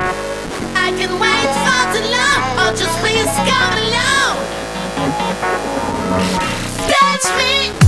I can wait for too long or just please come alone. Touch me.